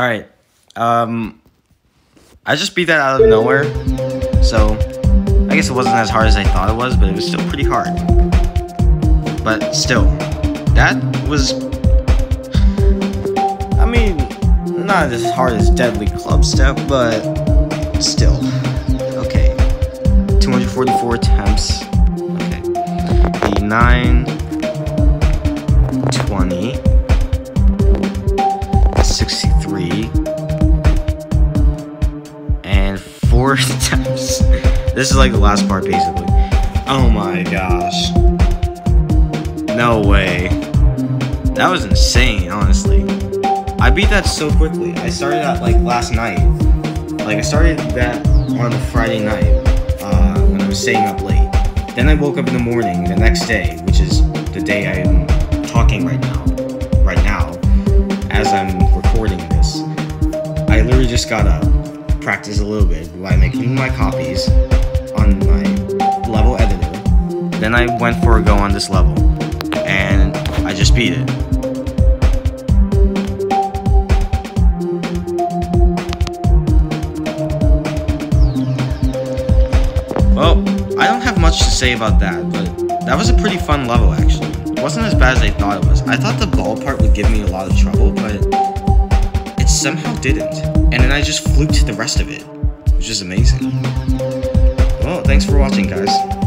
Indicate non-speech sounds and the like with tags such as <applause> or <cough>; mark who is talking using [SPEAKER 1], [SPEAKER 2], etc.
[SPEAKER 1] Alright. Um I just beat that out of nowhere. So I guess it wasn't as hard as I thought it was, but it was still pretty hard. But still, that was I mean, not as hard as Deadly Club Step, but still. Okay. 244 attempts. Okay. The 9 20 63 and 4 <laughs> attempts. This is like the last part basically. Oh my gosh. No way. That was insane, honestly. I beat that so quickly. I started that like last night. Like I started that on Friday night uh, when I was staying up late. Then I woke up in the morning the next day, which is the day I'm talking right now. Right now, as I'm recording I just gotta practice a little bit by making my copies on my level editor. Then I went for a go on this level, and I just beat it. Well, I don't have much to say about that, but that was a pretty fun level actually. It wasn't as bad as I thought it was. I thought the ball part would give me a lot of trouble, but somehow didn't. And then I just fluked the rest of it, which is amazing. Well, thanks for watching, guys.